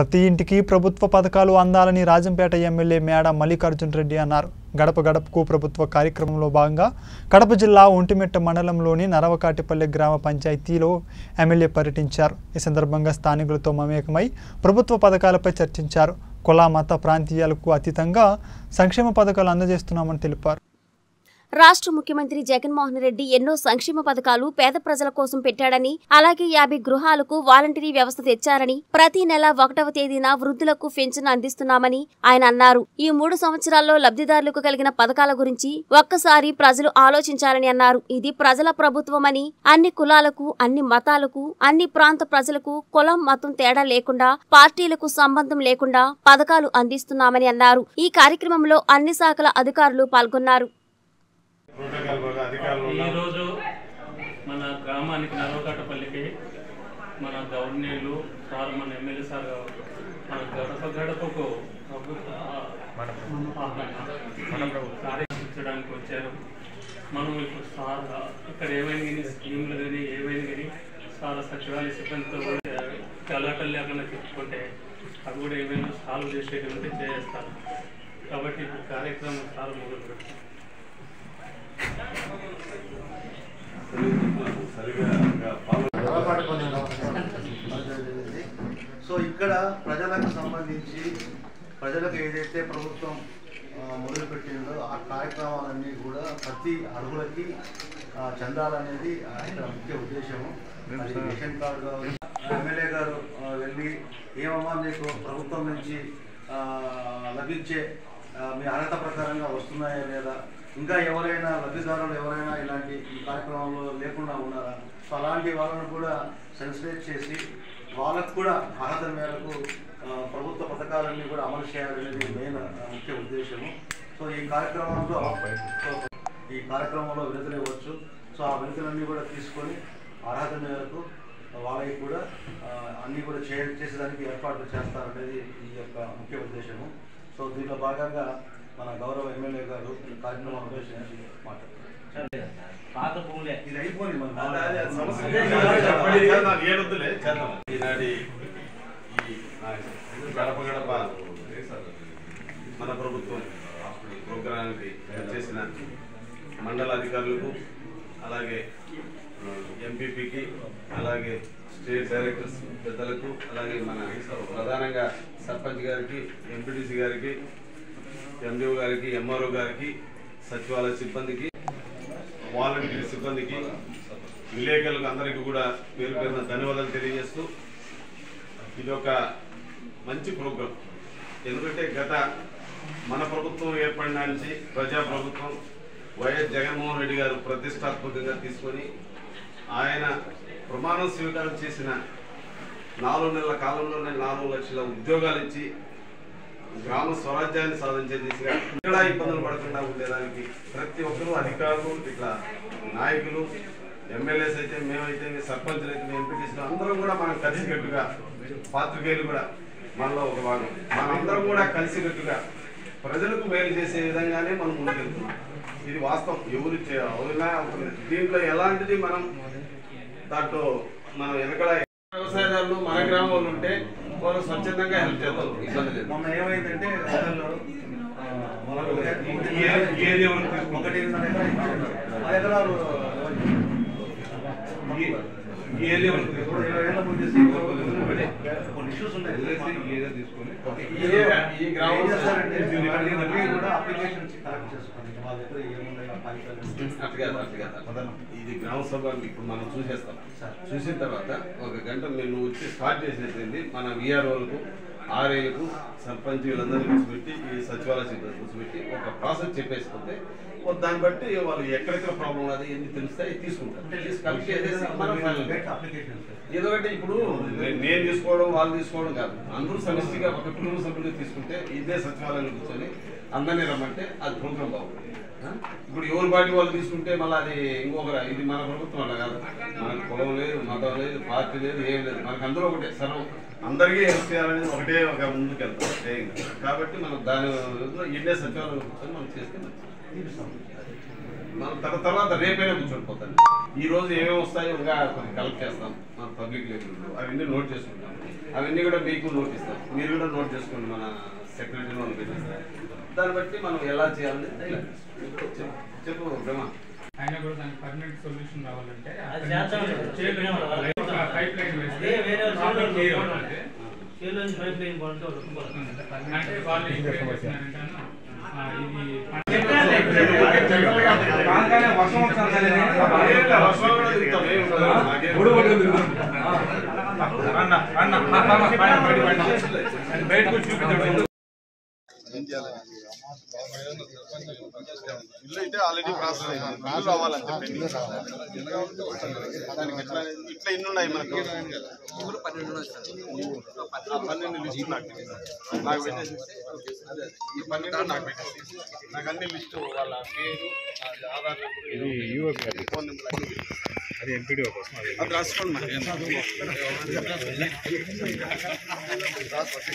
ప్రతి ఇంటికి ప్రభుత్వ పథకాలు అందాలని రాజంపేట ఎమ్మెల్యే మేడ మల్లికార్జున్ రెడ్డి అన్నారు. గడప గడపకు ప్రభుత్వ కార్యక్రమంలో భాగంగా కడప జిల్లా ఒంటిమిట్ట మండలంలోని నరవకాటిపల్లె గ్రామ పంచాయతీలో ఎమ్మెల్యే పర్యటించారు. ఈ సందర్భంగా స్థానికులతో మమేకమై ప్రభుత్వ పథకాలపై చర్చించారు. కుల మత ప్రాంతీయాలకు అతీతంగా సంక్షేమ పథకాలు అందజేస్తున్నామని తెలిపారు. రాష్ట్ర ముఖ్యమంత్రి జగన్మోహన్ రెడ్డి ఎన్నో సంక్షేమ పథకాలు పేద ప్రజల కోసం పెట్టాడని అలాగే యాభై గృహాలకు వాలంటరీ వ్యవస్థ తెచ్చారని ప్రతి నెల ఒకటవ తేదీన వృద్ధులకు పెన్షన్ అందిస్తున్నామని ఆయన అన్నారు. ఈ మూడు సంవత్సరాల్లో లబ్ధిదారులకు కలిగిన పథకాల గురించి ఒక్కసారి ప్రజలు ఆలోచించాలని అన్నారు. ఇది ప్రజల ప్రభుత్వమని అన్ని కులాలకు అన్ని మతాలకు అన్ని ప్రాంత ప్రజలకు కులం మతం తేడా లేకుండా పార్టీలకు సంబంధం లేకుండా పథకాలు అందిస్తున్నామని అన్నారు. ఈ కార్యక్రమంలో అన్ని శాఖల అధికారులు పాల్గొన్నారు. ఈరోజు మన గ్రామానికి నరవకట్టపల్లికి మన గవర్నీలు సార్ మన ఎమ్మెల్యే సార్ మన గడప గడపకు కార్యక్రమించడానికి వచ్చారు. మనం ఇప్పుడు సార్ ఇక్కడ ఏమైనా కానీ స్కీములు కానీ ఏమైనా కానీ సార్ సచివాలయ సిబ్బందితో కూడా గలాటలు లేకుండా చెప్పుకుంటే అవి కూడా ఏమైనా సాల్వ్ చేసేటువంటి చేస్తారు. కాబట్టి ఇప్పుడు కార్యక్రమం సార్ మొదలు పెడతాం సరిగా ఫాలో సో ఇక్కడ ప్రజలకు సంబంధించి ప్రజలకు ఏదైతే ప్రభుత్వం మొదలుపెట్టిందో ఆ కార్యక్రమాలన్నీ కూడా ప్రతి అడుగులకి చెందాలనేది ఇక్కడ ముఖ్య ఉద్దేశము. రేషన్ కార్డు కావచ్చు ఎమ్మెల్యే గారు వెళ్ళి ఏమమ్మా మీకు ప్రభుత్వం నుంచి లభించే మీ అర్హత ప్రకారంగా వస్తున్నాయా లేదా? ఇంకా ఎవరైనా లబ్ధిదారులు ఎవరైనా ఇలాంటి ఈ కార్యక్రమంలో లేకుండా ఉన్నారా? సో అలాంటి వాళ్ళను కూడా సెన్సిటైజ్ చేసి వాళ్ళకు కూడా అర్హత మేరకు ప్రభుత్వ పథకాలన్నీ కూడా అమలు చేయాలనేది మెయిన్ ముఖ్య ఉద్దేశము. సో ఈ కార్యక్రమంలో సో ఈ కార్యక్రమంలో విడుదల ఇవ్వచ్చు. సో ఆ విడుదలన్నీ కూడా తీసుకొని అర్హత మేరకు వాళ్ళకి కూడా అన్నీ కూడా చే చేసేదానికి ఏర్పాట్లు చేస్తారనేది ఈ యొక్క ముఖ్య ఉద్దేశము. సో దీనిలో భాగంగా మన గౌరవ ఎమ్మెల్యే గారు ఈ కార్యక్రమాన్ని ఉద్దేశించి పాత భూములే ఇది అయిపోయింది మన అదే, అదే, సమస్య అదే, లేదు. అదే, చెప్పండి, అదే. చేద్దాం, ఏడొద్దులే, చేద్దాం. ఈనాటి ఈ నా గడప గడప మన ప్రభుత్వం ప్రోగ్రాంకి చేసిన మండల అధికారులకు అలాగే ఎంపీపీకి అలాగే స్టేట్ డైరెక్టర్స్ పెద్దలకు అలాగే మన ప్రధానంగా సర్పంచ్ గారికి ఎంపీటీసీ గారికి ఎండిఓ గారికి ఎంఆర్ఓ గారికి సచివాలయ సిబ్బందికి వాలంటీర్ సిబ్బందికి విలేకరులకు అందరికీ కూడా పేరు పేరున ధన్యవాదాలు తెలియజేస్తూ ఇది ఒక మంచి ప్రోగ్రాం. ఎందుకంటే గత మన ప్రభుత్వం ఏర్పడిన నుంచి ప్రజా ప్రభుత్వం వైఎస్ జగన్మోహన్ రెడ్డి గారు ప్రతిష్టాత్మకంగా తీసుకొని ఆయన ప్రమాణం స్వీకారం చేసిన నాలుగు నెలల కాలంలోనే నాలుగు లక్షల ఉద్యోగాలు ఇచ్చి గ్రామ స్వరాజ్యాన్ని సాధించే దిశగా ఎక్కడా ఇబ్బందులు పడకుండా ఉండేదానికి ప్రతి ఒక్కరూ అధికారులు ఇట్లా నాయకులు ఎమ్మెల్యేస్ అయితే మేమైతే సర్పంచులు అయితే ఎంపీటీసీలు అందరం కూడా మనం కలిసికట్టుగా పాత్రికేయులు కూడా మనలో ఒక భాగం మనందరం కూడా కలిసికట్టుగా ప్రజలకు మేలు చేసే విధంగానే మనం ముందుకెళ్తున్నాం. ఇది వాస్తవం. ఎవరు ఎవరైనా దీంట్లో ఎలాంటిది మనం దాంట్లో మనం వెనకడ వ్యవసాయదారులు మన గ్రామంలో ఉంటే వాళ్ళు స్వచ్ఛందంగా హెల్ప్ చేద్దాం ఇబ్బంది లేదు మొన్న ఏమైందంటే ఒకటి- ఏది ఎకరాలు ఈ ఏరియా కొన్ని issues ఉన్నాయి. ఈ ఏరియా- ఈ గ్రామం అన్నీ కూడా కలెక్ట్ చేసుకోండి. వాళ్ళ దగ్గర ఏమున్నాయి. ఇది గ్రామ సభ ఇప్పుడు మనం చూసేస్తాం. చూసిన తర్వాత ఒక గంట నువ్వు వచ్చి స్టార్ట్ చేసేసింది మన విఆర్ఓలకు ఆర్ఏలకు సర్పంచ్ వీళ్ళందరినీ కూర్చోబెట్టి ఈ సచివాలయ సిబ్బంది కూర్చోబెట్టి ఒక ప్రాసెస్ చెప్పేసుకుంటే దాన్ని బట్టి వాళ్ళు ఎక్కడెక్కడ ప్రాబ్లం ఉన్నది ఎన్ని తెలుస్తాయి తీసుకుంటారు. ఏదో ఒకటి ఇప్పుడు నేను తీసుకోవడం వాళ్ళు తీసుకోవడం కాదు అందరూ సమిష్టిగా ఒక కుటుంబ సభ్యులు తీసుకుంటే ఇదే సచివాలయంలో కూర్చొని అందరినీ రమ్మంటే అది ప్రోగ్రామ్ బాగుంటుంది? ఇప్పుడు ఎవరి పార్టీ వాళ్ళు తీసుకుంటే మళ్ళీ అది ఇంకొక ఇది మన ప్రభుత్వం అలా కాదు. మనకు కులం లేదు మతం లేదు పార్టీ లేదు ఏం లేదు. మనకు అందరూ ఒకటే సర్వం. అందరికీ హెల్ప్ చేయాలనేది ఒకటే ఒక ముందుకు వెళ్తాం ధ్యేయంగా. కాబట్టి మనం దాని ఎన్నే సచివాలయంలో కూర్చొని మనం చేస్తే మంచిది. మన తర్వాత రేపైనా కూర్చొని పోతాను ఈ రోజు ఏమేమి వస్తాయో ఇంకా కొన్ని కలెక్ట్ చేస్తాం. మన పబ్లిక్ లేకుండా అవన్నీ నోట్ చేసుకుంటాం. అవన్నీ కూడా మీకు నోట్ ఇస్తాం. మీరు కూడా నోట్ చేసుకోండి మన సెక్రటరీ మనం పెట్టిస్తాం దాన్ని బట్టి మనం ఎలా చేయాలని చెప్పు. బ్రహ్మ. అయినా కూడా దానికి పర్మనెంట్ సొల్యూషన్ రావాలంటే. పైప్ లైన్ వేస్తే లైన్. అంటే వాళ్ళు ఏం ఇది కూడా తిరుగుతాం, ఏం ఉండదు. నాకేం ఇల్లు అయితే ఆల్రెడీ ప్రాసెస్ అయింది ఇల్లు రావాలంటే పెండింగ్ దానికి ఎట్లా ఇట్లా ఇన్ని ఉన్నాయి మనకు? పన్నెండు లిస్టు నాకు. నాకు పెట్టేసి ఈ పన్నెండు నాకు పెట్టేసి. నాకు అన్ని లిస్టు వాళ్ళ పేరు ఆధార్ నెంబర్ ఫోన్ నెంబర్ అది ఎంపీడీ కోసం అది. రాసుకోండి మరి. రాసుకోండి.